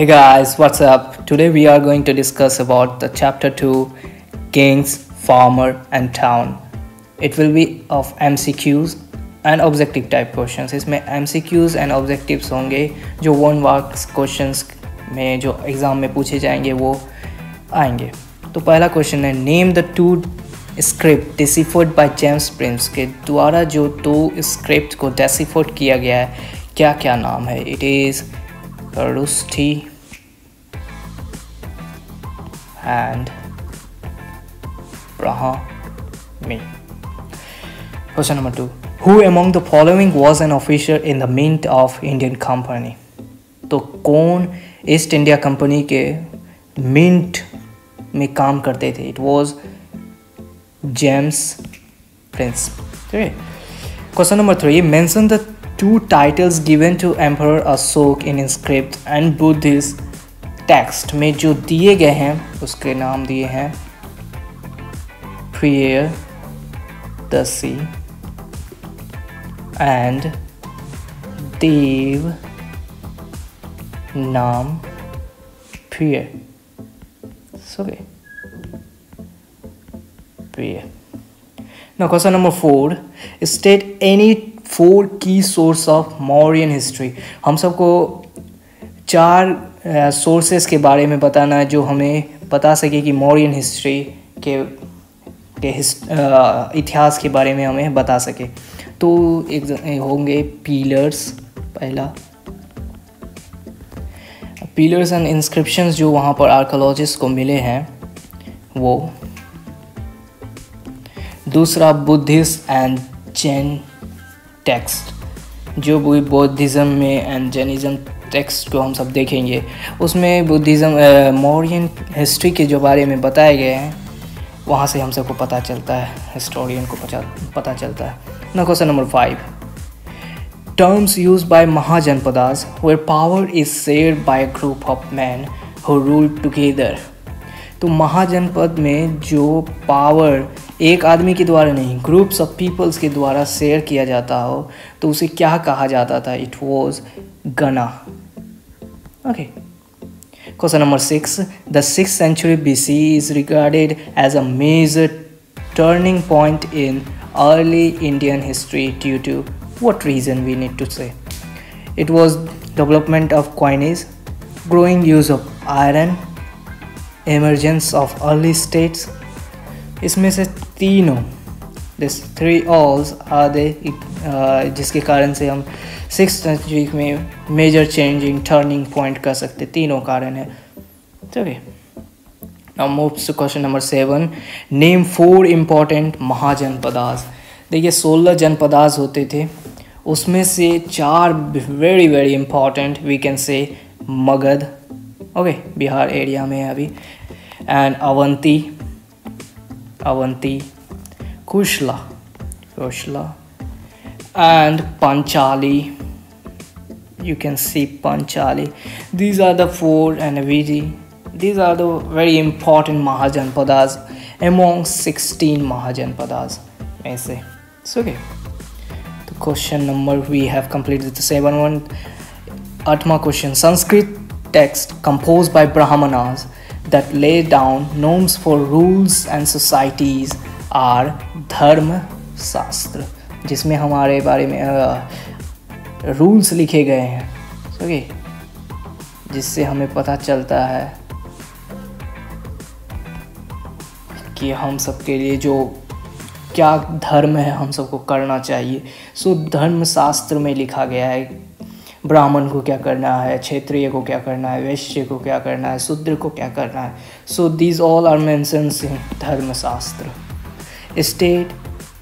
Hey guys, what's up? Today we are going to discuss about the chapter 2 Kings, Farmer and Town. It will be of MCQs and objective type questions. इसमें MCQs and objectives होंगे जो one marks questions में जो exam में पूछे जाएँगे वो आएँगे तो पहला क्वेश्चन है name the two script deciphered by James Prinsep के द्वारा जो दो स्क्रिप्ट को डेसिफर्ड किया गया है क्या क्या नाम है it is Kharosthi and Brahmi. Question number two. Who among the following was an officer in the mint of Indian Company? तो कौन ईस्ट इंडिया कंपनी के मिंट में काम करते थे इट वॉज़ जेम्स प्रिंस ठीक है question number three mention the two titles given to emperor Ashoka in script and Buddhist text में जो दिए गए हैं, उसके नाम दिए हैं प्रियर दसी एंड देव नाम प्रिय ओके प्रिय Now, question number four. State any four की सोर्स ऑफ़ Mauryan हिस्ट्री। हम सबको चार सोर्सेस के बारे में बताना जो हमें बता सके कि मौर्यन हिस्ट्री के के इतिहास के बारे में हमें बता सके। तो एक होंगे पीलर्स पहला। पीलर्स एंड इंस्क्रिप्शंस जो वहाँ पर आर्कोलॉजिस्ट को मिले हैं, वो। दूसरा बुद्धिस्ट एंड जैन टेक्स्ट, जो भी बौद्धिज़्म में एंड जैनिज़्म टेक्स्ट को हम सब देखेंगे, उसमें बुद्धिज़्म मौर्यन हिस्ट्री के जो बारे में बताए गए हैं, वहाँ से हम सबको पता चलता है, हिस्टोरियन को पता चलता है। ना question number five. Terms use by Mahajanapadas where power is share by group of man who rule together तो महाजनपद में जो पावर एक आदमी के द्वारा नहीं ग्रुप्स ऑफ़ पीपल्स के द्वारा शेयर किया जाता हो तो उसे क्या कहा जाता था? It was gana okay question number six the six century B C is regarded as a major turning point in early Indian history due to what reason we need to say it was development of coinage growing use of iron emergence of early states. इसमें से तीनों this three alls are they जिसके कारण से हम six century में major changing turning point कर सकते, तीनों कारण है। है now moves to question number seven name four important Mahajanapadas देखिए, सोलह जनपदास होते थे। उसमें से चार very very important we can say Magadha. Okay Bihar area में है अभी। And Avanti. Avanti, Kushla, Kushla, and Panchali. You can see Panchali. These are the four and Anavidi. These are the very important Mahajanpadas among 16 Mahajanpadas. I say it's okay. The question number we have completed the seven one. Atma question Sanskrit text composed by Brahmanas that lay down norms for rules and societies are धर्म शास्त्र जिसमें हमारे बारे में rules लिखे गए हैं। Okay जिससे हमें पता चलता है कि हम सबके लिए जो, क्या धर्म है हम सबको करना चाहिए। सो धर्म शास्त्र में लिखा गया है ब्राह्मण को क्या करना है, क्षेत्रीय को क्या करना है, वैश्य को क्या करना है, शूद्र को क्या करना है? So these all are mentions in Dharmashastra. State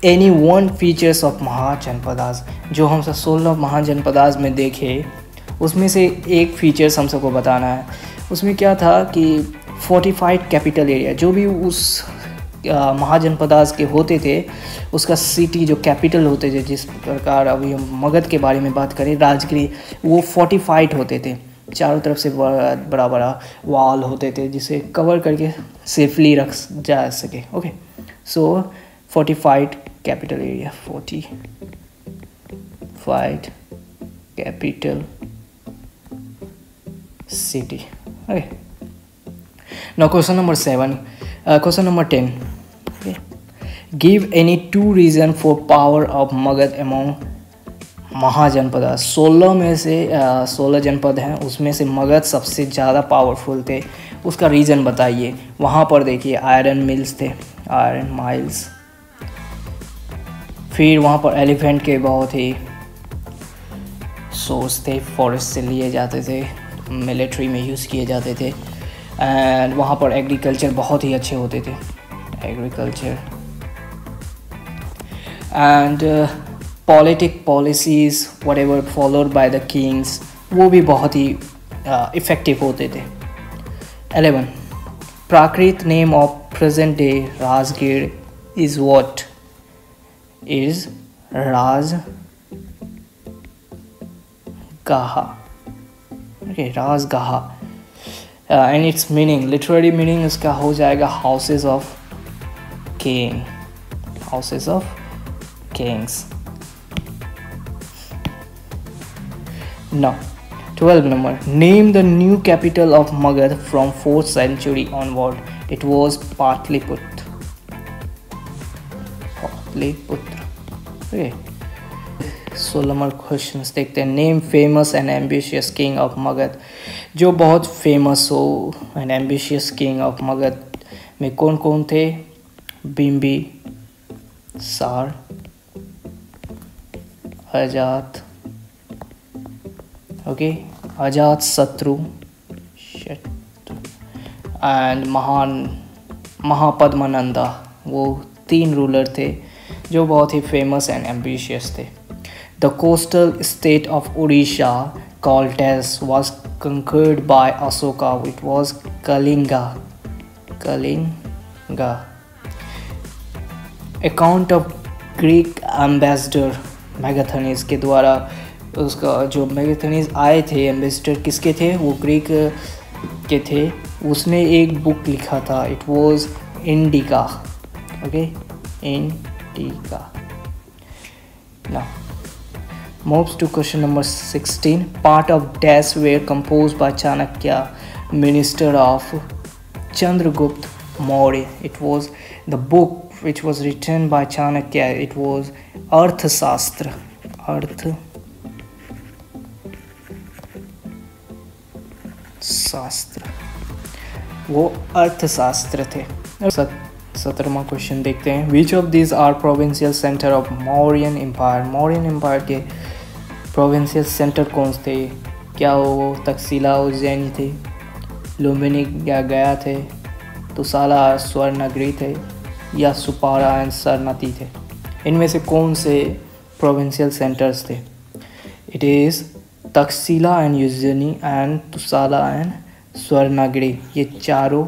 any one features of Mahajanapadas जो हम सब सोलह महाजनपदास में देखे, उसमें से एक फीचर्स हम सबको बताना है। उसमें क्या था कि फोर्टिफाइड कैपिटल एरिया जो भी उस महाजनपदास के होते थे, उसका सिटी जो कैपिटल होते थे, जिस प्रकार अभी हम मगध के बारे में बात करें, राजगिरी, वो फोर्टिफाइड होते थे। चारों तरफ़ से बड़ा बड़ा वॉल होते थे, जिसे कवर करके सेफली रख जा सके। Okay so fortified capital area fortified capital city okay, now question number 7 uh, number ten 10 okay. Give any two reason for power of magad among mahajanapada सोलह में से सोलह जनपद हैं उसमें से मगध सबसे ज़्यादा पावरफुल थे। उसका रीज़न बताइए। वहाँ पर देखिए आयरन मिल्स थे आयरन माइल्स फिर वहाँ पर एलिफेंट के बहुत ही सोर्स थे फॉरेस्ट से लिए जाते थे मिलिट्री में यूज़ किए जाते थे। एंड वहाँ पर एग्रीकल्चर बहुत ही अच्छे होते थे। Agriculture and politic policies whatever followed by the kings वो भी बहुत ही इफ़ेक्टिव uh, होते थे। Eleven Prakrit name of present day Rajgir is what is Rajagaha okay Rajagaha and its meaning literary meaning इसका हो जाएगा houses of king houses of kings no twelve number name the new capital of Magadha from fourth century onward it was Pataliputra Pataliputra okay सोलह number question देखते हैं name famous and ambitious king of Magadha जो बहुत famous हो and ambitious king of Magadha में कौन कौन थे? बिम्बी सार अजात ओके अजात शत्रु एंड महान महापद्मानंदा वो तीन रूलर थे जो बहुत ही फ़ेमस एंड एम्बिशियस थे। The coastal state of Orissa called was conquered by Ashoka it was Kalinga Kalinga account of Greek ambassador Megasthenes के द्वारा, उसका जो मैगथनीज आए थे एम्बेसडर किसके थे? वो ग्रीक के थे। उसने एक बुक लिखा था it was Indica okay Indica ना moves to question number 16 part of dash were composed by chanakya minister of chandragupta maurya it was the book which was written by chanakya it was arthashastra arth शास्त्र वो अर्थशास्त्र थे सत्रहवा question देखते हैं which of this are provincial centre of Mauryan empire Mauryan empire के provincial centre कौन थे? क्या वो तकसीला उज्जैनी थे? लुम्बिनी या गया थे? तुसाला स्वर्णगिरी थे? या सुपारा एंड सरनती थे? इनमें से कौन से प्रोविंशियल सेंटर्स थे? It is Taxila and Ujjaini and Tosali and Suvarnagiri ये चारों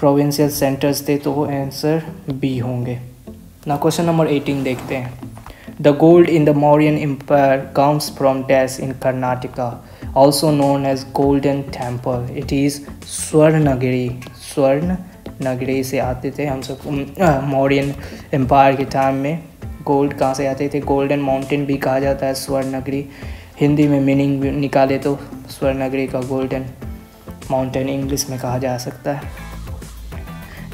प्रोविंशियल सेंटर्स थे तो आंसर बी होंगे। ना क्वेश्चन नंबर एटीन देखते हैं। Gold in the Mauryan empire comes from dash in Karnataka also known as golden temple it is Suvarnagiri Swarnanagari से आते थे हम सब मौर्यन एम्पायर के टाइम में। गोल्ड कहाँ से आते थे? गोल्डन माउंटेन भी कहा जाता है स्वर्ण नगरी हिंदी में मीनिंग निकाले तो स्वर्ण नगरी का गोल्डन माउंटेन इंग्लिश में कहा जा सकता है।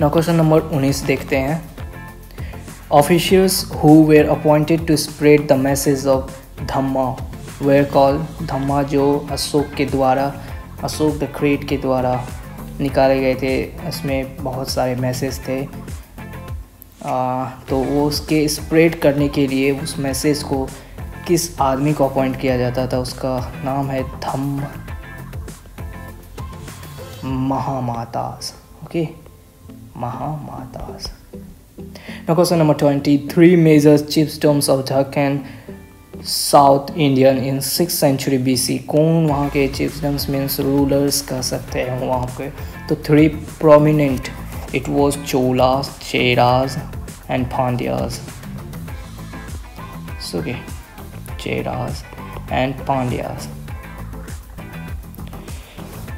ना क्वेश्चन नंबर उन्नीस देखते हैं। Officials who were appointed to spread the message of Dhamma were call Dhamma जो अशोक के द्वारा अशोक द क्रेट के द्वारा निकाले गए थे। उसमें बहुत सारे मैसेज थे। आ, तो वो उसके स्प्रेड करने के लिए उस मैसेज को किस आदमी को अपॉइंट किया जाता था उसका नाम है Dhamma Mahamatas okay Mahamatas Now question number 23 major chiefdoms of Deccan south Indian in six century BC कौन वहाँ के चिफ्टम्स मीन्स रूलर्स कह सकते हैं वहाँ पे तो three prominent it was Cholas Cheras and Pandyas okay cheras and pandyas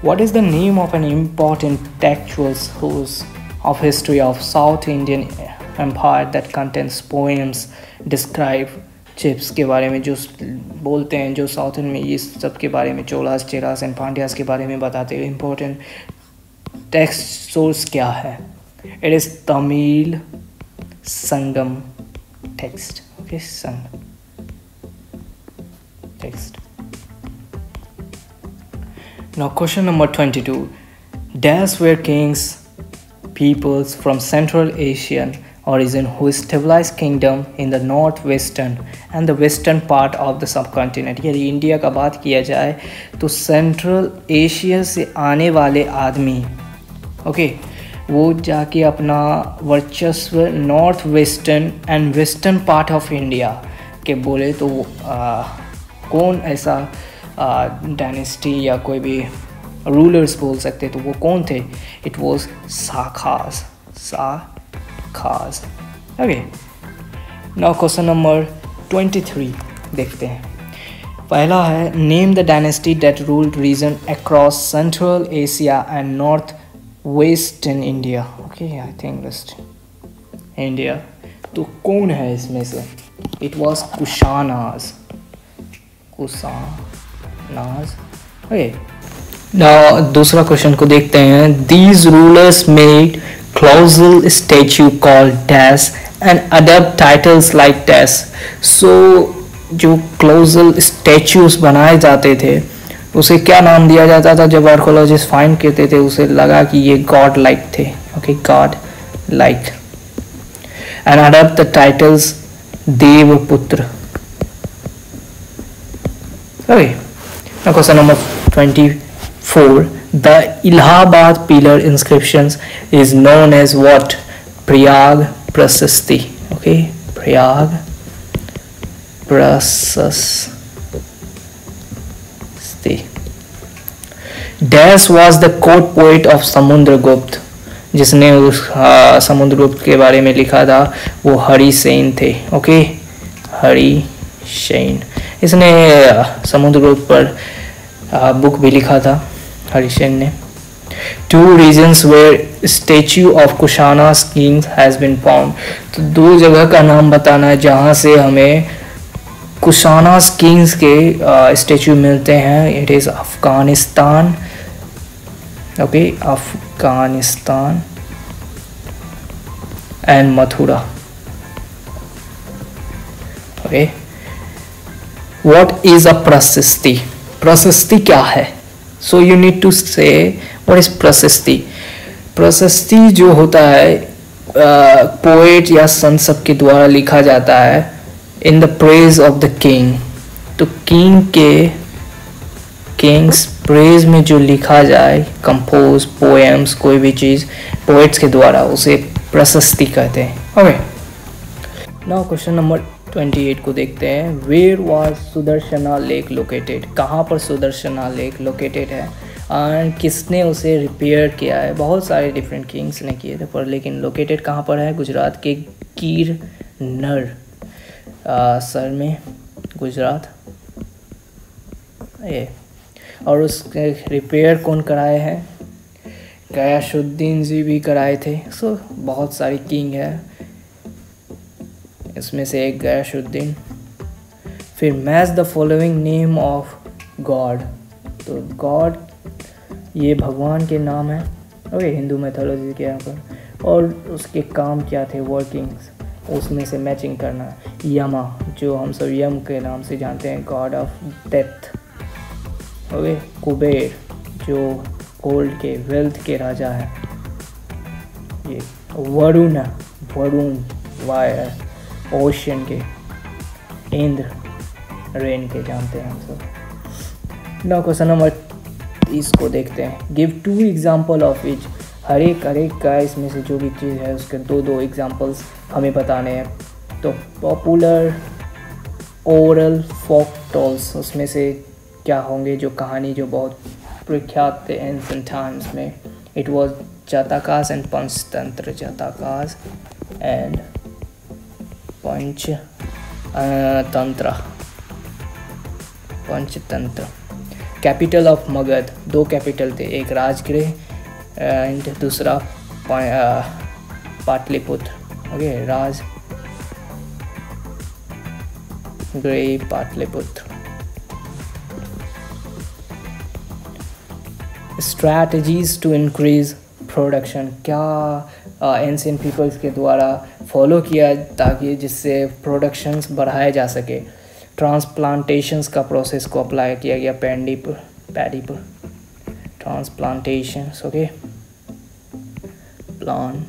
what is the name of an important textual source of history of south indian empire that contains poems describe chiefs के बारे में जो बोलते हैं जो southern में ये सब के बारे में चोलास चेरास एंड पांड्यास के बारे में बताते हैं। इम्पोर्टेंट टेक्स्ट सोर्स क्या है? It is Tamil Sangam text okay Sangam text Now, question number 22 Dash were kings peoples from Central Asian origin who stabilized kingdom in the northwestern and the western part of the subcontinent यदि India का बात किया जाए तो central Asia से आने वाले आदमी ओके okay, वो जाके अपना वर्चस्व north western and western part of India के बोले तो आ, कौन ऐसा डायनेस्टी या कोई भी रूलर्स बोल सकते तो वो कौन थे? It was Shakas Shakas okay now question number twenty three देखते हैं। पहला है name the dynasty that ruled region across central Asia and north west in India okay I think west India तो कौन है इसमें से? It was Kushanas Kushanas okay दूसरा क्वेश्चन को देखते हैं। These rulers made colossal statue called dash and adopt titles like dash. So, जो colossal statues बनाए जाते थे, उसे क्या नाम दिया जाता था? जब आर्कोलॉजिस्ट फाइंड करते थे, उसे लगा कि ये गॉड लाइक थे। Okay god like and adopt the titles Devaputra okay question number twenty four the Allahabad pillar inscription is known as what Prayag Prashasti okay Prayag Prashasti dash was the court poet of Samudragupta जिसने उस समुद्र गुप्त के बारे में लिखा था, वो हरी सेन थे ओके हरी सेन इसने समुद्र गुप्त पर बुक भी लिखा था। हरिशन ने। Two regions where statue of Kushana king has been found तो दो जगह का नाम बताना है जहाँ से हमें कुशाना किंग्स के स्टेच्यू मिलते हैं। It is Afghanistan okay Afghanistan and Mathura okay what is a prashasti prashasti क्या है? So you need to say what is prashasti prashasti जो होता है पोएट या संत सब के द्वारा लिखा जाता है in the praise of the king तो किंग के किंग्स प्रेज में जो लिखा जाए कंपोज पोएम्स कोई भी चीज़ पोएट्स के द्वारा उसे प्रशस्ति कहते हैं। ओके नाउ क्वेश्चन नंबर 28 को देखते हैं। Where was Sudarshana lake located कहाँ पर सुदर्शना लेक लोकेटेड है? एंड किसने उसे रिपेयर किया है? बहुत सारे डिफरेंट किंग्स ने किए थे पर लेकिन लोकेटेड कहाँ पर है? गुजरात के कीर नर आ, सर में गुजरात। ये। और उसके रिपेयर कौन कराए हैं? गयाशुद्दीन जी भी कराए थे। सो बहुत सारे किंग है। इसमें से एक गैशुद्दीन फिर match the following name of god तो गॉड ये भगवान के नाम है। ओके हिंदू मैथोलॉजी के यहाँ पर। और उसके काम क्या थे? वर्किंग्स उसमें से मैचिंग करना। यमा, जो हम सब यम के नाम से जानते हैं। God of death okay Kubera, जो गोल्ड के वेल्थ के राजा है। ये वरुण वरुण वायर ओशियन के, इंद्र, रेन के, जानते हैं हम सब। नौ क्वेश्चन नंबर तीस को देखते हैं। Give two example of each हर एक हर एक का इसमें से जो भी चीज़ है, उसके दो दो एग्जाम्पल्स हमें बताने हैं। तो पॉपुलर ओरल फोक टॉल्स उसमें से क्या होंगे, जो कहानी जो बहुत प्रख्यात थे एंसेंट टाइम्स में। It was Jatakas and Panchatantra Jatakas and Panchatantra Panchatantra capital of Magadh दो कैपिटल थे एक राजगृह एंड दूसरा Pataliputra okay Rajgriha Pataliputra strategies to increase production क्या एंशियन uh, पीपल्स के द्वारा फॉलो किया ताकि जिससे प्रोडक्शंस बढ़ाया जा सके। ट्रांसप्लांटेशंस का प्रोसेस को अप्लाई किया गया पैंडी पर पैडी पर transplantations okay plantations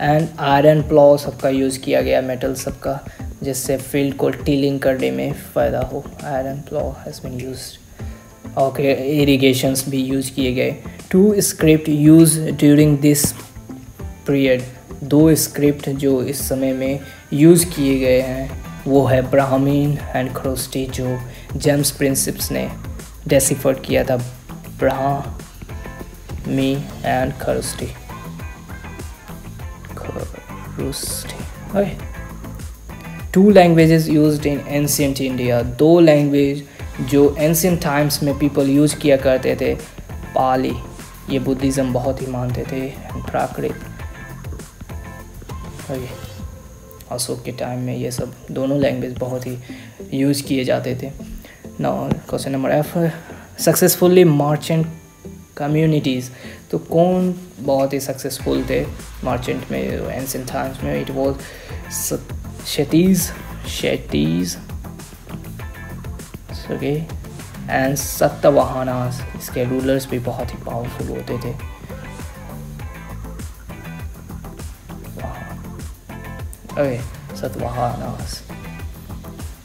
and iron plough सबका यूज़ किया गया मेटल सबका जिससे फ़ील्ड को टीलिंग करने में फ़ायदा हो। Iron plough has been used okay irrigations भी यूज़ किए गए। Two script use during this period दो स्क्रिप्ट जो इस समय में यूज़ किए गए हैं, वो है ब्राह्मीन एंड क्रोस्टी जो जेम्स प्रिंसिप्स ने डेसिफर किया था। Brahmi and Kharosthi two languages used in ancient India दो लैंग्वेज जो एंशियंट टाइम्स में पीपल यूज़ किया करते थे पाली। ये बुद्धिज़्म बहुत ही मानते थे प्राकृत। अशोक के टाइम में ये सब दोनों लैंग्वेज बहुत ही यूज़ किए जाते थे। ना question number F successfully merchant communities तो कौन बहुत ही सक्सेसफुल थे मार्चेंट में एंशियंट टाइम्स में? It was Shetis, Shetis, okay and Satavahanas इसके रूलर्स भी बहुत ही पावरफुल होते थे। Okay Satavahanas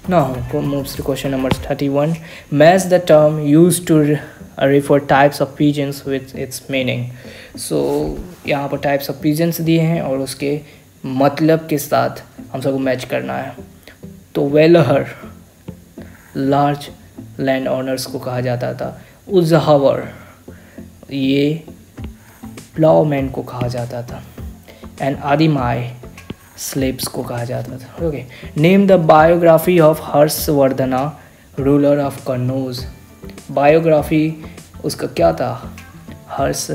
now moves to question number thirty one match the term use to refer types of peasants with its meaning so यहाँ पर types of pigeons दिए हैं और उसके मतलब के साथ हम सबको मैच करना है। तो वेलहर लार्ज लैंड ऑनर्स को कहा जाता था। उजहावर, ये प्लाउमैन को कहा जाता था। एंड आदिमाय स्लेब्स को कहा जाता था। Okay name the biography of Harshavardhana ruler of Kannauj biography उसका क्या था? हर्ष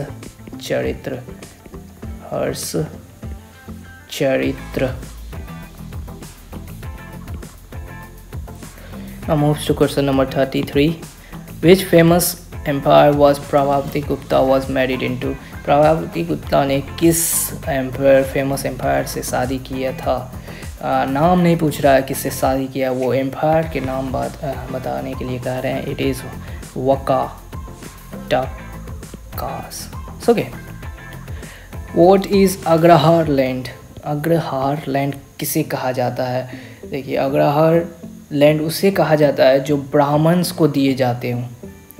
चरित्र हर्ष चरित्र Now moves to question number 33. Which famous empire was Pravati Gupta was married into? Prabhavati Gupta ने किस एम्पायर फ़ेमस एम्पायर से शादी किया था? आ, नाम नहीं पूछ रहा है किससे शादी किया वो एम्पायर के नाम बात बताने के लिए कह रहे हैं it is Vakatakas okay what is agrahara land agrahara land किसे कहा जाता है? देखिए अग्रहार लैंड उसे कहा जाता है जो ब्राह्मण्स को दिए जाते हों।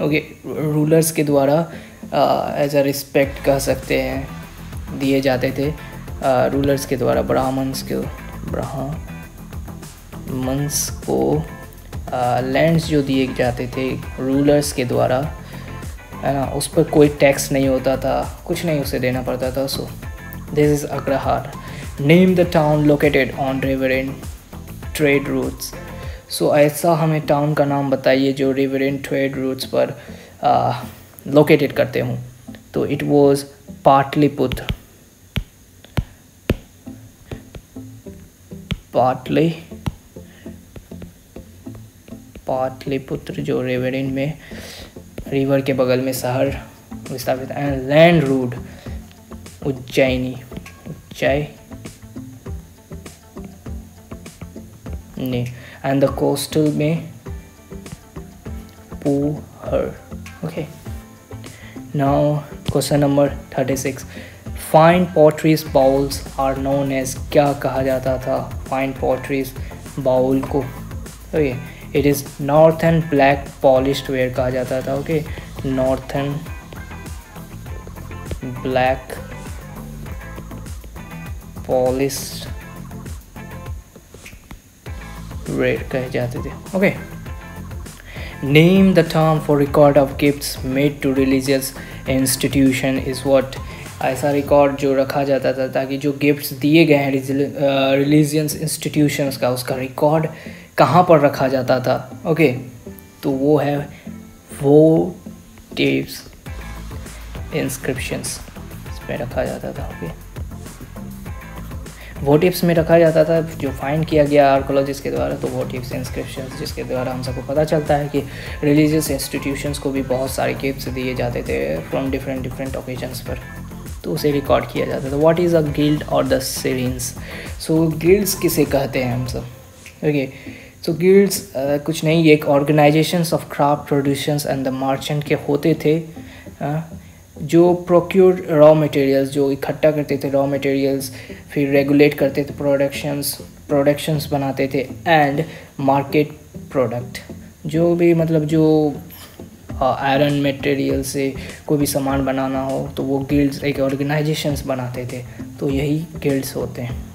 ओके रूलर्स के द्वारा एज अ रिस्पेक्ट कह सकते हैं, दिए जाते थे रूलर्स के द्वारा, ब्राह्मण्स को ब्राह्मण्स को लैंड्स जो दिए जाते थे रूलर्स के द्वारा, है ना, उस पर कोई टैक्स नहीं होता था, कुछ नहीं उसे देना पड़ता था so this is agrahara name the town located on river in trade routes so so, ऐसा हमें टाउन का नाम बताइए जो रिवर इन ट्रेड रूट्स पर लोकेटेड करते हूँ। तो इट वॉज़ पाटलिपुत्र पाटली पाटलिपुत्र जो रिवरिन में रिवर के बगल में शहर विस्थापित and land route Ujjaini. Ujjaini and the coastal may poo her okay. Now, question number 36 fine potteries bowls are known as क्या कहा जाता था फाइन पोट्रीज बाउल को? Okay it is northern black polished ware कहा जाता था okay northern black polished red कहे जाते थे। Okay name the term for record of gifts made to religious institution is what ऐसा रिकॉर्ड जो रखा जाता था ताकि जो गिफ्ट्स दिए गए हैं रिलीजियंस इंस्टीट्यूशंस का, उसका रिकॉर्ड कहाँ पर रखा जाता था? ओके तो वो है वो टेप्स इंस्क्रिप्शंस इसमें रखा जाता था ओके okay? वोटिप्स में रखा जाता था जो फाइंड किया गया आर्कोलॉजिस्ट के द्वारा तो वोटिप्स इंस्क्रिप्शन जिसके द्वारा हम सबको पता चलता है कि रिलीजियस इंस्टीट्यूशंस को भी बहुत सारे गिफ्ट्स दिए जाते थे फ्रॉम डिफरेंट डिफरेंट ओकेजन्स पर। तो उसे रिकॉर्ड किया जाता था। What is a guild or the shrenis so guilds किसे कहते हैं हम सब? ओके सो गिल्ड्स कुछ नहीं एक organisations of craft productions and the merchant के होते थे uh, जो प्रोक्योर रॉ मटेरियल्स जो इकट्ठा करते थे रॉ मटेरियल्स फिर रेगुलेट करते थे प्रोडक्शंस प्रोडक्शंस बनाते थे एंड मार्केट प्रोडक्ट जो भी मतलब जो आयरन मटेरियल से कोई भी सामान बनाना हो तो वो गिल्ड्स एक ऑर्गेनाइजेशंस बनाते थे। तो यही गिल्ड्स होते हैं।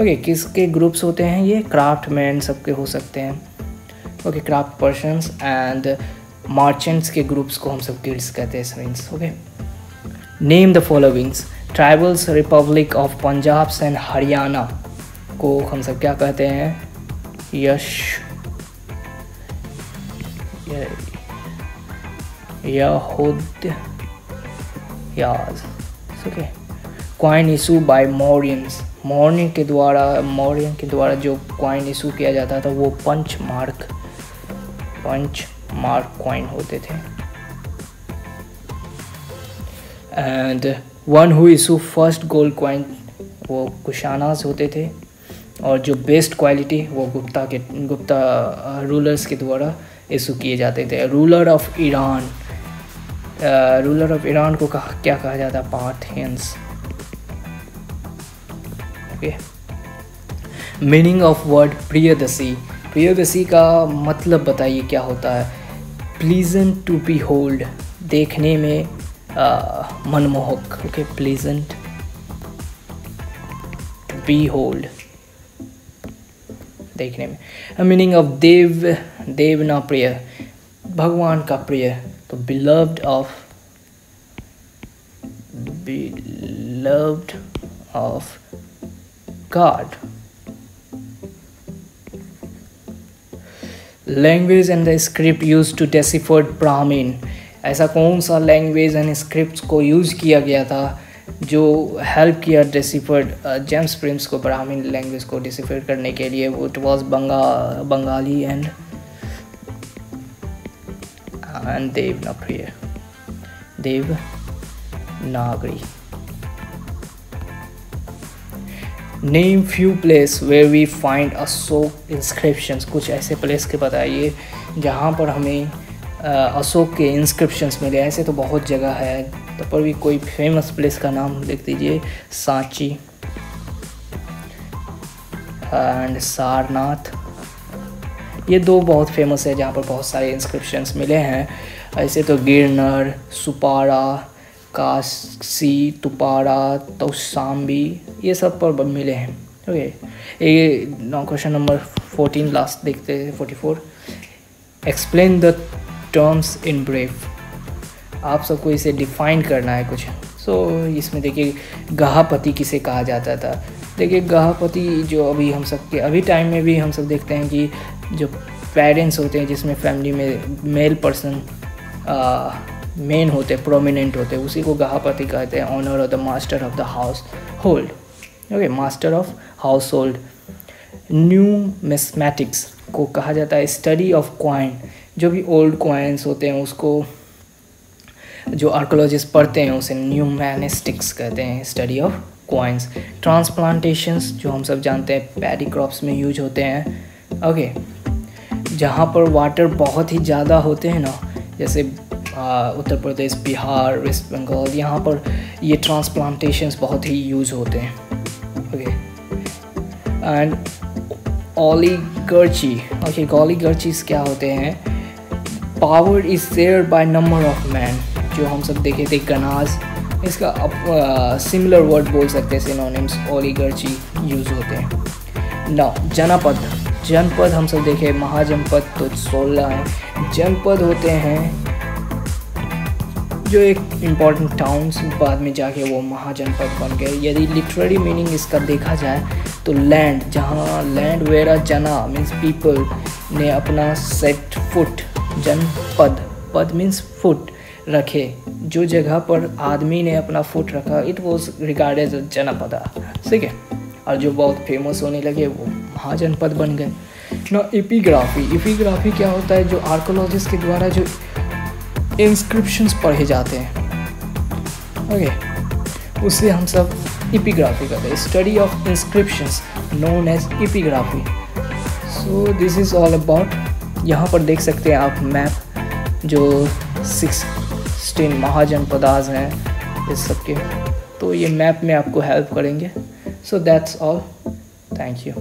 ओके okay, किसके ग्रुप्स होते हैं ये? क्राफ्ट मैन सबके हो सकते हैं। Okay craft persons and merchants के ग्रुप्स को हम सब गिल्ड्स कहते हैं friends okay name the followings tribals republic of Punjab and Haryana को हम सब क्या कहते हैं? यश यहुद okay coin issue by Mauryans morning के द्वारा मॉरियन के द्वारा जो क्वाइन इशू किया जाता था, वो punch mark punch mark coin होते थे। And one who issue first gold coin वो कुशानाज होते थे। और जो बेस्ट क्वालिटी वो गुप्ता के, गुप्ता रूलर्स के द्वारा इशू किए जाते थे। Ruler of Iran ruler of Iran को कहा, क्या कहा जाता है? Parthians okay meaning of word Priyadarshi Priyadarshi का मतलब बताइए, क्या होता है? प्लीजेंट टू बी होल्ड देखने में मनमोहक okay pleasant to be hold देखने में। मीनिंग ऑफ़ देव देव ना प्रिय, भगवान का प्रिय तो beloved of beloved of god language and the script use to deciphered Brahmin ऐसा कौन सा लैंग्वेज एंड स्क्रिप्ट को यूज़ किया गया था जो हेल्प किया डेसीफर्ड जेम्स प्रिंस को ब्राह्मीण लैंग्वेज को डिसिफर करने के लिए? वो इट वॉज़ बंगा बंगाली एंड एंड देव नप्रिय Devanagari name few place where we find Ashoka inscriptions कुछ ऐसे प्लेस के बताइए, जहाँ पर हमें अशोक के इंस्क्रिप्शंस मिले। ऐसे तो बहुत जगह है तो पर भी कोई फ़ेमस प्लेस का नाम लिख दीजिए। सांची एंड सारनाथ। ये दो बहुत फ़ेमस है जहाँ पर बहुत सारे इंस्क्रिप्शंस मिले हैं। ऐसे तो गिरनर, सुपारा काशी तुपारा तौसाम्बी ये सब पर मिले हैं। ओके ये क्वेश्चन नंबर फोर्टीन लास्ट देखते हैं forty four explain the terms in brief आप सबको इसे डिफाइन करना है कुछ। सो so, इसमें देखिए गहापति किसे कहा जाता था? देखिए गहापति जो अभी हम सब के अभी टाइम में भी हम सब देखते हैं कि जो पेरेंट्स होते हैं जिसमें फैमिली में मेल पर्सन मेन होते हैं प्रोमिनेंट होते हैं उसी को गहापति कहते हैं honour of the master of the household okay master of household new mathematics को कहा जाता है स्टडी ऑफ़ क्वाइन जो भी ओल्ड क्वाइंस होते हैं, उसको जो आर्कोलॉजिस्ट पढ़ते हैं, उसे न्यू न्यूमैनिस्टिक्स कहते हैं स्टडी ऑफ़ क्वाइंस ट्रांसप्लांटेशंस जो हम सब जानते हैं पैडी क्रॉप्स में यूज़ होते हैं. Okay okay. जहाँ पर वाटर बहुत ही ज़्यादा होते हैं ना, जैसे उत्तर प्रदेश, बिहार, वेस्ट बंगाल, यहाँ पर ये ट्रांसप्लांटेशंस बहुत ही यूज़ होते हैं। Okay and oligarchy okay oligarchies क्या होते हैं? Power is share by number of man जो हम सब देखे थे गनाज इसका सिमिलर वर्ड बोल सकते हैं सिनोनिम्स ओलीगर्ची यूज़ होते हैं। नौ जनपद। जनपद हम सब देखे, महाजनपद तो सोलह हैं। जनपद होते हैं जो एक इंपॉर्टेंट टाउन्स बाद में जाके वो महाजनपद बन गए। यदि लिटरेरी मीनिंग इसका देखा जाए तो लैंड जहाँ लैंड वेरा जना मीन्स पीपल ने अपना सेट फुट जनपद, पद मीन्स फुट रखे। जो जगह पर आदमी ने अपना फुट रखा इट वॉज़ रिगार्डेड जनपदा ठीक है? और जो बहुत फ़ेमस होने लगे, वो महाजनपद बन गए। ना इपीग्राफी इपीग्राफी क्या होता है? जो आर्कोलॉजिस्ट के द्वारा जो इंस्क्रिप्शंस पढ़े जाते हैं। ओके उससे हम सब इपीग्राफी करते हैं। Study of inscriptions known as epigraphy so this is all about यहाँ पर देख सकते हैं आप मैप जो सिक्सटीन महाजनपदाज हैं, इस सब के। तो ये मैप में आपको हेल्प करेंगे। So that's all thank you